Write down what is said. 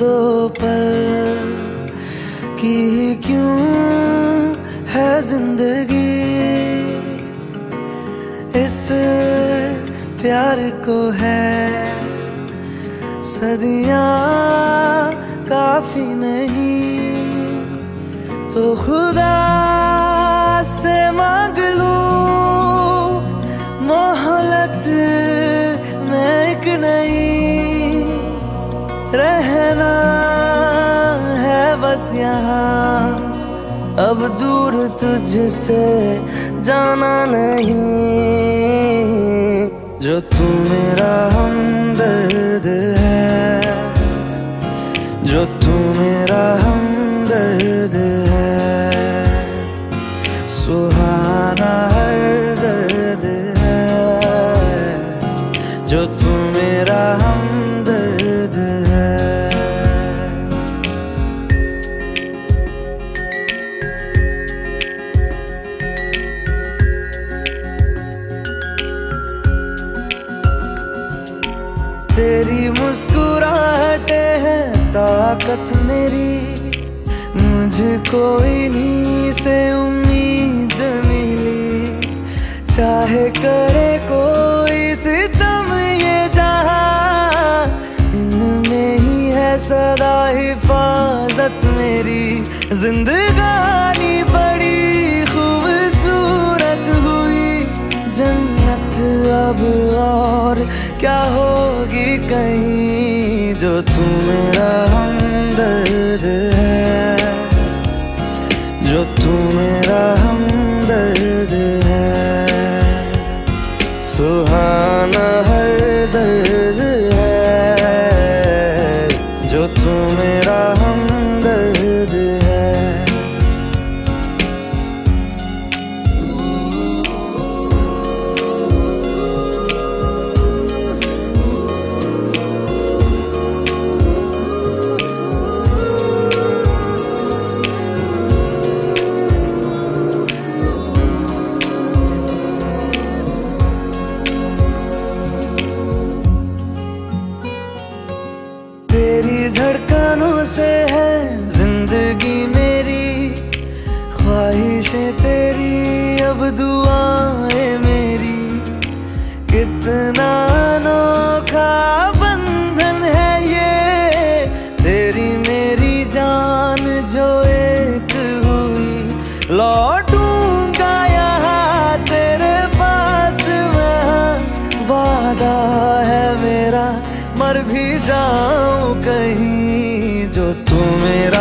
दो पल की क्यों है ज़िंदगी? इस प्यार को है सदियाँ काफ़ी नहीं तो खुदा से मांग लो मोहलत मैं एक नहीं रहना है बस यहाँ। अब दूर तुझसे जाना नहीं। जो तू मेरा हमदर्द है, जो तू मेरा हमदर्द है। सुहाना हर दर्द है, जो तू मेरा हमदर्द तेरी मुस्कुराहटे है, ताकत मेरी। मुझको इन्हीं से उम्मीद मिली। चाहे करे कोई सितम ये जहाँ, इनमें ही है सदा हिफाजत मेरी। जिंदगानी कहीं जो तू मेरा हमदर्द तेरी धड़कनों से है ज़िंदगी मेरी। ख्वाहिशें तेरी अब दुआएँ मेरी। कितना भी जाऊँ कहीं जो तू मेरा